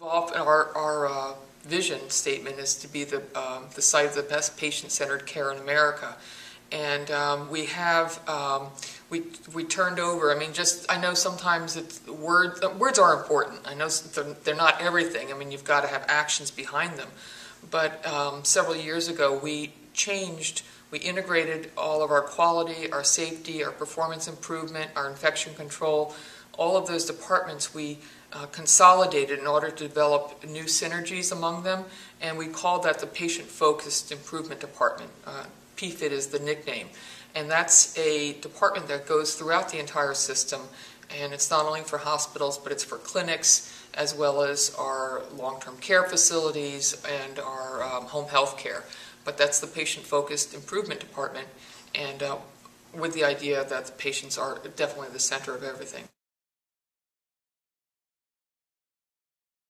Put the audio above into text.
Evolve, our, our uh, vision statement is to be the, um, the site of the best patient-centered care in America. And um, we have, um, we, we turned over, I mean, just, I know sometimes it's, uh, words are important. I know they're, they're not everything. I mean, you've got to have actions behind them. But um, several years ago, we changed, we integrated all of our quality, our safety, our performance improvement, our infection control, all of those departments we uh, consolidated in order to develop new synergies among them, and we call that the Patient Focused Improvement Department. Uh, is the nickname. And that's a department that goes throughout the entire system, and it's not only for hospitals, but it's for clinics, as well as our long-term care facilities and our um, home health care. But that's the Patient-Focused Improvement Department, and uh, with the idea that the patients are definitely the center of everything.